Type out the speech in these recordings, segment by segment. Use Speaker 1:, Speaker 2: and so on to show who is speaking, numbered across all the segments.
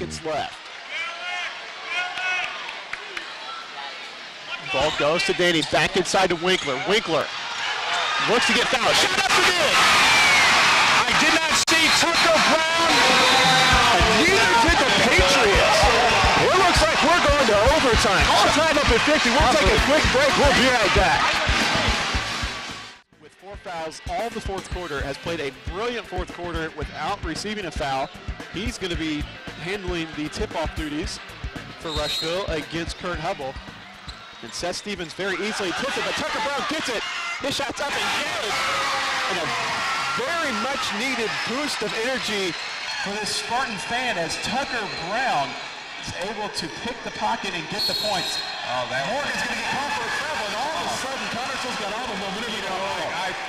Speaker 1: seconds left. Ball goes to Danny, back inside to Winkler. Winkler looks to get fouled. Shot up and in!
Speaker 2: I did not see Tucker Brown,
Speaker 1: and neither did the Patriots. It looks like we're going to overtime. All time up at 50. We'll take a quick break. We'll be right back. Four fouls all the fourth quarter, has played a brilliant fourth quarter without receiving a foul. He's going to be handling the tip-off duties for Rushville against Kurt Hubble. And Seth Stevens very easily tips it, but Tucker Brown gets it. His shot's up and good. And a very much needed boost of energy for this Spartan fan as Tucker Brown is able to pick the pocket and get the points.
Speaker 2: Oh, that
Speaker 1: Morgan's going to get called for a travel, and all of a sudden Connersville's got all the momentum.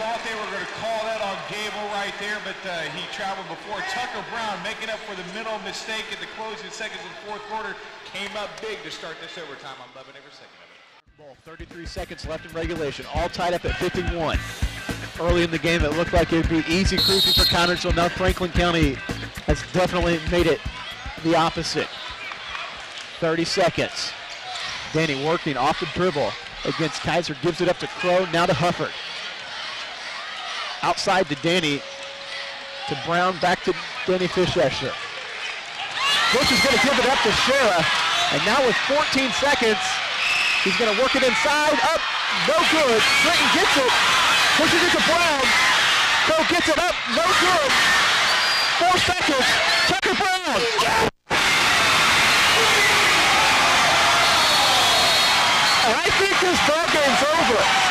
Speaker 2: Thought they were going to call that on Gable right there, but uh, he traveled before. Tucker Brown making up for the mental mistake in the closing seconds of the fourth quarter came up big to start this overtime. I'm loving every second of it.
Speaker 1: Ball, 33 seconds left in regulation, all tied up at 51. Early in the game, it looked like it would be easy cruising for Connersville. Now Franklin County has definitely made it the opposite. 30 seconds. Danny working off the dribble against Kaiser, gives it up to Crow, now to Hufford. Outside to Danny, to Brown, back to Danny Fischescher. Bush is going to give it up to Shera, and now with 14 seconds, he's going to work it inside, up, no good. Clinton gets it, pushes it to Brown. Crow gets it up, no good. Four seconds, Tucker Brown. And I think this ball game's over.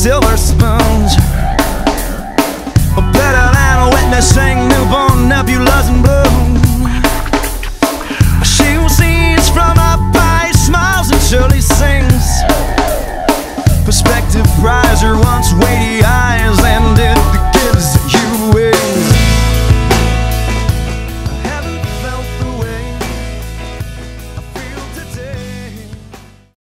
Speaker 3: silver spoons. Better than witnessing newborn nebulas in bloom. She sees from up high, smiles and surely sings.